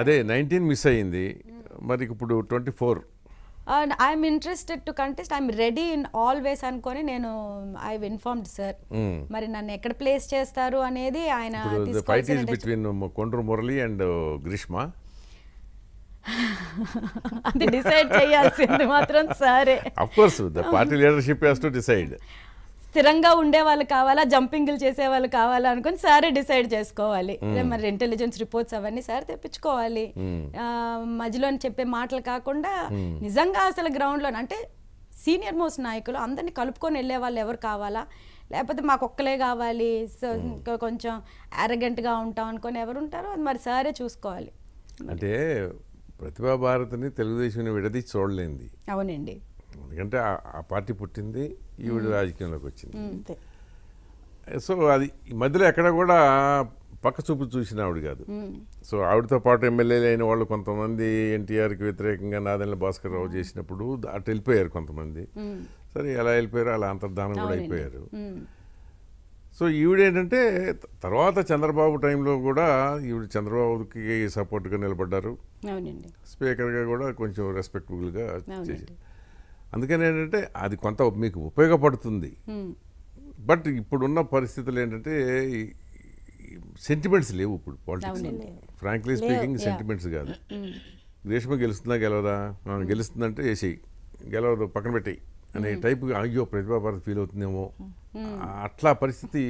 అదే nineteen miss అయ్యింది. మరి ఇప్పుడు twenty four. I'm interested to contest. I'm ready in always అనుకొని నేను ఐ ఇన్ఫార్మ్డ్ సార్. మరి నన్ను ఎక్కడ ప్లేస్ చేస్తారు అనేది ఆయన fight is between Kondru Murali and Greeshma. అది డిసైడ్ చేయాల్సింది మాత్రం సరే. Of course the party leadership has to decide స్థిరంగా ఉండే వాళ్ళు కావాలా జంపింగ్లు చేసే వాళ్ళు కావాలా అనుకుని సారే డిసైడ్ చేసుకోవాలి. మరి ఇంటెలిజెన్స్ రిపోర్ట్స్ అవన్నీ సార్ తెప్పించుకోవాలి. మధ్యలో చెప్పే మాటలు కాకుండా నిజంగా అసలు గ్రౌండ్లో అంటే సీనియర్ మోస్ట్ నాయకులు అందరినీ కలుపుకొని వెళ్ళే వాళ్ళు ఎవరు కావాలా? లేకపోతే మాకు ఒక్కలే కావాలి కొంచెం అరగెంట్గా ఉంటాం అనుకొని ఎవరు ఉంటారో అది మరి సారే చూసుకోవాలి. అంటే ప్రతిభా భారతిని తెలుగుదేశం విడదీసి చూడలేంది. అవునండి. ఎందుకంటే ఆ పార్టీ పుట్టింది ఈవిడ రాజకీయంలోకి వచ్చింది. సో అది ఈ మధ్యలో ఎక్కడ కూడా పక్క చూపు చూసిన ఆవిడ కాదు. సో ఆవిడతో పాటు ఎమ్మెల్యేలు అయిన వాళ్ళు కొంతమంది ఎన్టీఆర్కి వ్యతిరేకంగా నాదెండ్ల భాస్కర్ రావు చేసినప్పుడు అటు వెళ్ళిపోయారు కొంతమంది. సరే ఎలా వెళ్ళిపోయారు అలా అంతర్ధానం కూడా అయిపోయారు. సో ఈవిడేంటంటే తర్వాత చంద్రబాబు టైంలో కూడా ఈవిడ చంద్రబాబుకి సపోర్ట్గా నిలబడ్డారు. స్పీకర్గా కూడా కొంచెం రెస్పెక్టబుల్గా. చేశారు. అందుకని ఏంటంటే అది కొంత మీకు ఉపయోగపడుతుంది. బట్ ఇప్పుడున్న పరిస్థితులు ఏంటంటే సెంటిమెంట్స్ లేవు ఇప్పుడు పాలిటిక్స్. ఫ్రాంక్లీ స్పీకింగ్ సెంటిమెంట్స్ కాదు. గ్రీష్మ గెలుస్తుందా గెలవదా? గెలుస్తుందంటే వేసేయి. గెలవదు పక్కన పెట్టేయి అనే టైప్ అయ్యో ప్రతిభా భారత్ ఫీల్ అవుతుందేమో. అట్లా పరిస్థితి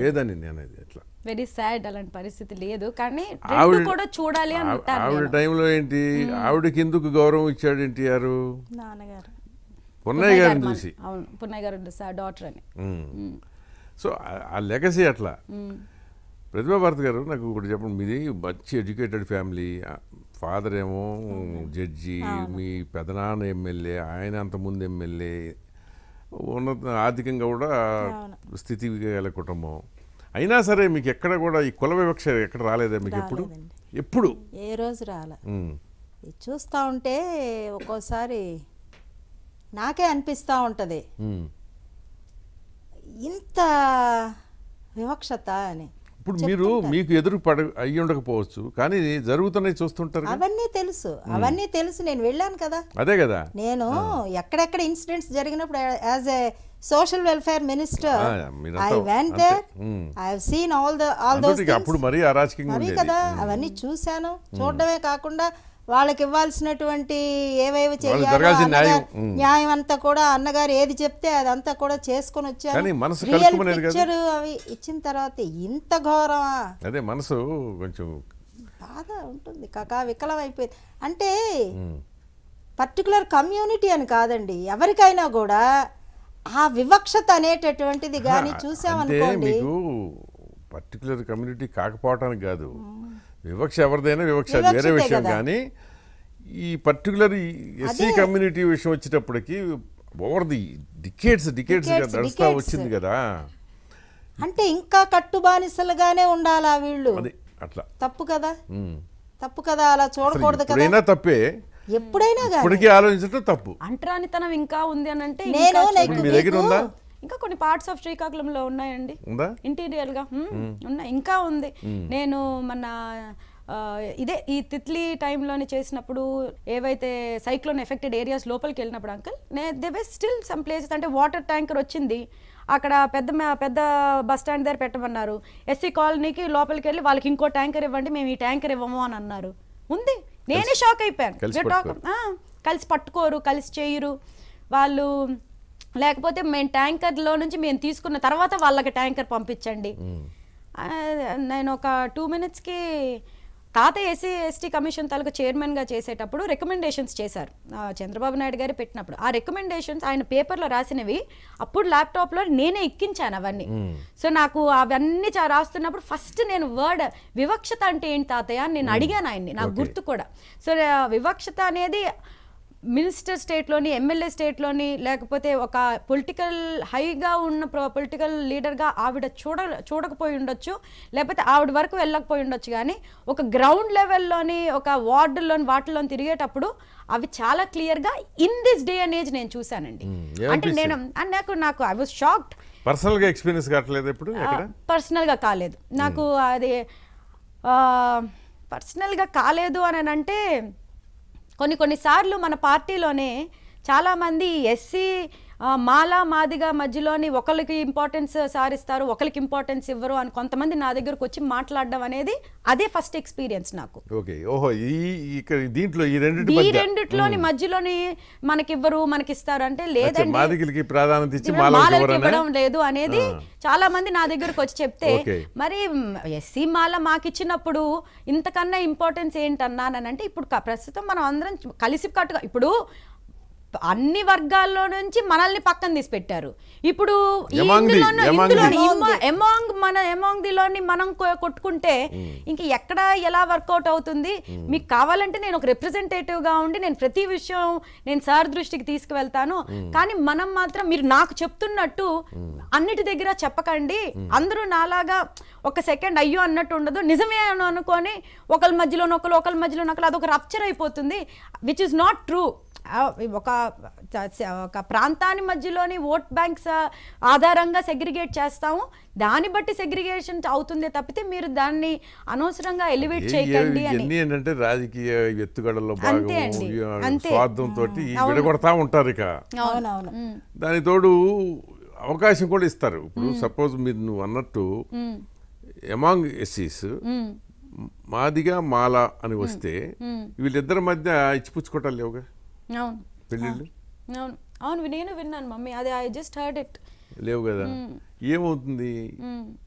లేదని నేను అది అట్లా. వెరీ సాడ్ అలాంటి పరిస్థితి లేదు. కానీ ఆవిడ కూడా చూడాలి ఆవిడ టైంలో ఏంటి? ఆవిడకి ఎందుకు గౌరవం ఇచ్చాడు ఎన్టీఆర్? నాన్నగారు. పున్నయ్య గారిని చూసి. అవును పున్నయ్య గారు డాటర్ అని. సో ఆ- లెగసీ అట్లా. ప్రతిభా భారత్ గారు నాకు ఒకటి చెప్పండి మీది మంచి ఎడ్యుకేటెడ్ ఫ్యామిలీ ఫాదర్ ఏమో జడ్జి మీ పెదనాన్న ఎమ్మెల్యే ఆయన అంతకుముందు ఎమ్మెల్యే ఉన్నత ఆర్థికంగా కూడా స్థితి గల కుటుంబం. అయినా సరే మీకు ఎక్కడ కూడా ఈ కుల వివక్ష ఎక్కడ రాలేదా మీకు ఎప్పుడు. ఎప్పుడు? ఏ రోజు రాల. చూస్తూ ఉంటే ఒక్కోసారి నాకే అనిపిస్తూ ఉంటుంది. ఇంత వివక్షత అని ఇప్పుడు మీరు మీకు ఎదురు పడ అయ్యి ఉండకపోవచ్చు కానీ జరుగుతున్నాయి చూస్తుంటారు. అవన్నీ తెలుసు. అవన్నీ తెలుసు. నేను వెళ్ళాను కదా. అదే కదా. నేను ఎక్కడెక్కడ ఇన్సిడెంట్స్ జరిగినప్పుడు as a social welfare minister I went. There. I seen all the all those అప్పుడు మరీ అరాచకంగా కదా అవన్నీ చూశాను. చూడడమే కాకుండా వాళ్ళకి ఇవ్వాల్సినటువంటి ఏవేవి చేయాలో న్యాయం. అంతా కూడా అన్నగారు ఏది చెప్తే అదంతా కూడా చేసుకొని. పిక్చర్ అవి ఇచ్చిన తర్వాత ఇంత ఘోరమా? అదే మనసు కొంచెం బాధ ఉంటుంది. కకా వికలం అయిపోయింది అంటే పర్టికులర్ కమ్యూనిటీ అని కాదండి. ఎవరికైనా కూడా ఆ వివక్షత అనేటటువంటిది కానీ చూసామనుకోండి. మీకు పర్టికులర్ కమ్యూనిటీ కాకపోవటానికి కాదు. వివక్ష ఎవరిదైనా వివక్ష వేరే విషయం. కానీ ఈ పర్టికులర్ ఎస్సీ. కమ్యూనిటీ విషయం వచ్చేటప్పటికి ఓవర్ ది డికేట్స్ డికేట్స్ నడుస్తా. వచ్చింది కదా. అంటే ఇంకా కట్టుబానిసలుగానే ఉండాలా వీళ్ళు? అది అట్లా. తప్పు కదా. తప్పు కదా అలా చూడకూడదు కదా. తప్పే. ఎప్పుడైనా ఇప్పటికీ ఆలోచించడం తప్పు. అంటరానితనం ఇంకా ఉంది అని అంటే నేను మీ దగ్గర ఉందా? ఇంకా కొన్ని పార్ట్స్ ఆఫ్ శ్రీకాకుళంలో ఉన్నాయండి. ఇంటీరియర్గా ఉన్నాయి. ఇంకా ఉంది. నేను మన ఇదే ఈ తిత్లీ టైంలోని చేసినప్పుడు ఏవైతే సైక్లోన్ ఎఫెక్టెడ్ ఏరియాస్ లోపలికి వెళ్ళినప్పుడు అంకల్ నే they way still some places అంటే వాటర్ ట్యాంకర్ వచ్చింది. అక్కడ పెద్ద పెద్ద బస్ స్టాండ్ దగ్గర పెట్టమన్నారు. ఎస్సీ కాలనీకి లోపలికి వెళ్ళి వాళ్ళకి ఇంకో ట్యాంకర్ ఇవ్వండి మేము ఈ ట్యాంకర్ ఇవ్వము అని అన్నారు. ఉంది. నేనే షాక్ అయిపోయాను. కలిసి పట్టుకోరు కలిసి చేయరు. వాళ్ళు లేకపోతే మేము ట్యాంకర్లో నుంచి మేము తీసుకున్న తర్వాత వాళ్ళకి ట్యాంకర్ పంపించండి. నేను ఒక టూ మినిట్స్కి తాత ఎస్సీ ఎస్టీ కమిషన్ తాలూకా చైర్మన్గా చేసేటప్పుడు రికమెండేషన్స్ చేశారు. చంద్రబాబు నాయుడు గారు పెట్టినప్పుడు. ఆ రికమెండేషన్స్ ఆయన పేపర్లో రాసినవి అప్పుడు ల్యాప్టాప్లో నేనే ఎక్కించాను అవన్నీ. సో నాకు అవన్నీ రాస్తున్నప్పుడు ఫస్ట్ నేను వర్డ్ వివక్షత అంటే ఏంటి తాతయ్య అని నేను అడిగాను ఆయన్ని నాకు గుర్తు కూడా. సో వివక్షత అనేది మినిస్టర్ స్టేట్లోని ఎమ్మెల్యే స్టేట్లోని లేకపోతే ఒక పొలిటికల్ హైగా ఉన్న పొలిటికల్ లీడర్గా ఆవిడ చూడ చూడకపోయి ఉండొచ్చు లేకపోతే ఆవిడ వరకు వెళ్ళకపోయి ఉండొచ్చు. కానీ ఒక గ్రౌండ్ లెవెల్లోని ఒక వార్డులోని వాటిలో తిరిగేటప్పుడు అవి చాలా క్లియర్గా in this day and age నేను చూశానండి. అంటే నేను నాకు నాకు ఐ వాజ్ షాక్డ్. పర్సనల్గా ఎక్స్పీరియన్స్ కావట్లేదు ఇప్పుడు పర్సనల్గా కాలేదు. నాకు అది పర్సనల్గా కాలేదు అని అంటే కొన్ని కొన్నిసార్లు మన పార్టీలోనే చాలామంది ఎస్సీ మాలా మాదిగా మధ్యలోని ఒకరికి ఇంపార్టెన్స్ సారిస్తారు ఒకరికి ఇంపార్టెన్స్ ఇవ్వరు అని కొంతమంది నా దగ్గరకు వచ్చి మాట్లాడడం అనేది అదే ఫస్ట్ ఎక్స్పీరియన్స్ నాకు. ఓకే ఓహో ఈ దీంట్లో ఈ రెండింటి ఈ రెండిట్లోని మధ్యలోని మనకి ఇవ్వరు మనకి ఇస్తారు అంటే లేదండి. మాదిగలకి ప్రాధాన్యత ఇచ్చి మాలకి ఇవ్వడం లేదు అనేది చాలా మంది నా దగ్గరకు వచ్చి చెప్తే. మరి ఎస్సీ మాల మాకు ఇచ్చినప్పుడు ఇంతకన్నా ఇంపార్టెన్స్ ఏంటన్నానంటే ఇప్పుడు ప్రస్తుతం మనం అందరం కలిసి కట్టుగా ఇప్పుడు అన్ని వర్గాల్లో నుంచి మనల్ని పక్కన తీసి పెట్టారు ఇప్పుడు ఎమాంగ్ మన ఎమాంగ్ దిలోని మనం కొట్టుకుంటే ఇంక ఎక్కడ ఎలా వర్కౌట్ అవుతుంది? మీకు కావాలంటే నేను ఒక రిప్రజెంటేటివ్గా ఉండి నేను ప్రతి విషయం నేను సార్ దృష్టికి తీసుకువెళ్తాను. కానీ మనం మాత్రం మీరు నాకు చెప్తున్నట్టు అన్నిటి దగ్గర చెప్పకండి. అందరూ నాలాగా ఒక సెకండ్ అయ్యో అన్నట్టు ఉండదు. నిజమే అని అనుకొని ఒకరి మధ్యలో ఒకరు ఒకరి మధ్యలో ఒకరు అదొక రప్చర్ అయిపోతుంది విచ్ ఇస్ నాట్ ట్రూ ఒక ఒక ప్రాంతాన్ని మధ్యలోని ఓట్ బ్యాంక్స్ ఆధారంగా సెగ్రిగేట్ చేస్తాము. దాన్ని బట్టి సెగ్రిగేషన్ అవుతుంది తప్పితే మీరు దాన్ని అనవసరంగా ఎలివేట్ చేయకండి అని. ఏంటంటే రాజకీయ ఎత్తుగడల్లో. స్వార్థంతో విడగొడతా ఉంటారు ఇక. దాని తోడు అవకాశం కూడా ఇస్తారు. ఇప్పుడు సపోజ్ మీరు నువ్వు అన్నట్టు ఎమాంగ్ ఎస్సీస్. మాదిగా మాల అని వస్తే వీళ్ళిద్దరి మధ్య ఇచ్చిపుచ్చుకోవటాలు లేవుగా? అవును. పెళ్ళిళ్ళు? అవును. అవును నేను విన్నాను మమ్మీ. అది ఐ జస్ట్ హర్డ్ ఇట్ లేవు కదా? ఏమవుతుంది?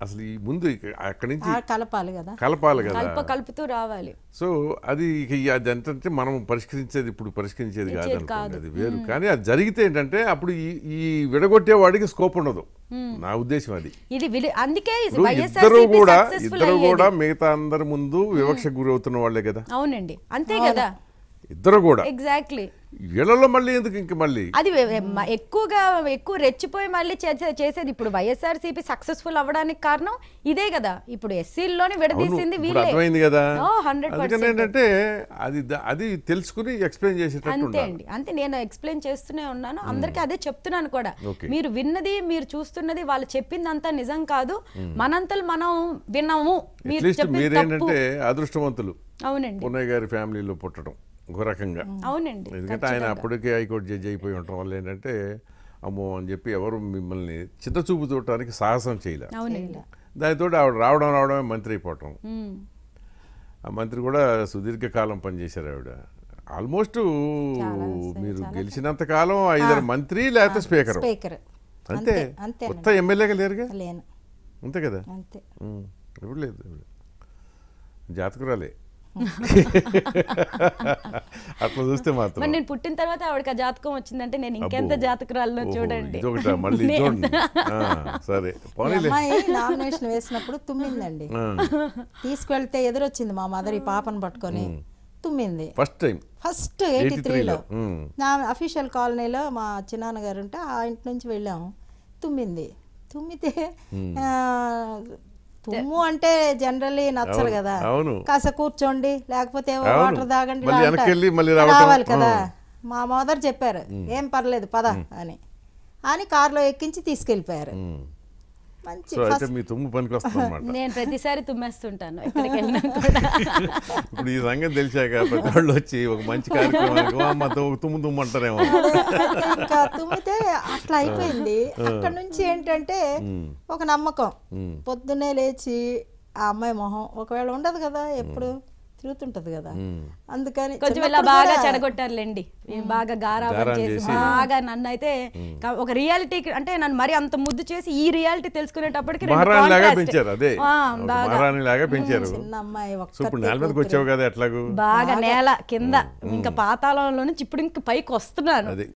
అసలు ఈ ముందు అక్కడి నుంచి కలపాలి కదా. కలపాలి కదా. కల్ప కలుపుతూ రావాలి. సో అది ఇక అది ఏంటంటే మనం పరిష్కరించేది ఇప్పుడు పరిష్కరించేది కాదు. అది వేరు. కానీ అది జరిగితే ఏంటంటే అప్పుడు ఈ విడగొట్టే వాడికి స్కోప్ ఉండదు. నా ఉద్దేశం అది. ఇది అందుకే ఇద్దరు కూడా ఇద్దరు కూడా మిగతా అందరి ముందు వివక్ష గురవుతున్న వాళ్ళే కదా. అవునండి. అంతే కదా. ఇద్దరు కూడా. ఎగ్జాక్ట్లీ వీళ్ళలో మళ్ళీ ఎందుకు ఇంక మళ్ళీ? అది ఎక్కువగా ఎక్కువ రెచ్చిపోయి మళ్ళీ చేసే- చేసేది ఇప్పుడు వైఎస్ఆర్సీపీ సక్సెస్ఫుల్ అవ్వడానికి కారణం ఇదే కదా. ఇప్పుడు ఎస్సీల్లోని విడదీసింది అర్థమైంది కదా. ఓ, 100% అందుకని ఏంటంటే అది అది తెలుసుకుని ఎక్స్ప్లెయిన్ చేసేటట్టు అంతే అండి. అంతే నేను ఎక్స్ప్లెయిన్ చేస్తూనే ఉన్నాను. అందరికీ అదే చెప్తున్నాను కూడా. మీరు విన్నది మీరు చూస్తున్నది వాళ్ళు చెప్పిందంతా నిజం కాదు. మనంతలు మనం విన్నాము. చెప్పింది మీరేంటంటే అదృష్టవంతులు. అవునండి. పున్నయ్య గారి ఫ్యామిలీలో పుట్టడం. ఒక రకంగా. అవునండి ఎందుకంటే ఆయన అప్పటికే హైకోర్టు జడ్జి అయిపోయి ఉండటం వల్ల ఏంటంటే అమ్మో అని చెప్పి ఎవరు మిమ్మల్ని చిన్న చూపు చూడటానికి సాహసం చేయలే. దానితో ఆవిడ రావడం రావడమే మంత్రి అయిపోవటం. ఆ మంత్రి కూడా సుదీర్ఘకాలం పనిచేశారు ఆవిడ. ఆల్మోస్ట్ మీరు గెలిచినంత కాలం ఐదారు మంత్రి లేకపోతే స్పీకర్. అంతే. అంతే కొత్త ఎమ్మెల్యేగా లేరుగా? లేను. అంతే కదా. ఎప్పుడు లేదు. జాతకురాలే. అట్లా చూస్తే మాత్రం. మరి నేను పుట్టిన తర్వాత ఆవిడకి ఆ జాతకం వచ్చిందంటే నేను ఇంకెంత. జాతకురాల్లో చూడండి. మళ్ళీ చూడండి ఆ, సరే. అమ్మాయి నామినేషన్ వేసినప్పుడు తుమ్మిందండి. ఆ, తీసుకెళ్తే ఎదురొచ్చింది మా మదర్ ఈ పాపను పట్టుకొని. తుమ్మింది. ఫస్ట్ టైం ఫస్ట్ ఎయిటీ 83 త్రీలో. నా అఫీషియల్ కాలనీలో మా చిన్నాన్న గారు ఉంటే ఆ ఇంటి నుంచి వెళ్ళాము. తుమ్మింది. తుమ్మితే ఆ, తుమ్ము అంటే జనరల్లీ నచ్చరు కదా. కాస్త కూర్చోండి లేకపోతే. వాటర్ తాగండి. రావాలి కదా. మా మదర్ చెప్పారు ఏం పర్లేదు పద అని అని కారులో ఎక్కించి తీసుకెళ్ళిపోయారు. మంచి అయితే మీ తుమ్ము పనికి వస్తుంది నేను ప్రతిసారి తుమ్మేస్తుంటాను ఎక్కడికి వెళ్ళినా కూడా. ఇప్పుడు ఈ సంగతి తెలిసాక ప్రతి వాళ్ళు వచ్చి ఒక మంచి కార్యక్రమానికి "ఓ అమ్మ తుమ్ము తుమ్ము అంటారేమో ఇంకా తుమ్మితే అట్లా అయిపోయింది. అక్కడ నుంచి ఏంటంటే ఒక నమ్మకం. పొద్దున్నే లేచి ఆ అమ్మాయి మొహం ఒకవేళ ఉండదు కదా ఎప్పుడు? తిరుగుతుంటది కదా. అందుకని కొంచెం ఇలా బాగా చెడగొట్టారులేండి. బాగా గారాబం చేసి. బాగా నన్ను అయితే ఒక రియాలిటీ అంటే నన్ను మరి అంత ముద్దు చేసి ఈ రియాలిటీ తెలుసుకునేటప్పటికి చిన్న అమ్మాయి బాగా. నేల కింద ఇంకా పాతాళంలో నుంచి ఇప్పుడు ఇంక పైకి వస్తున్నాను. అది.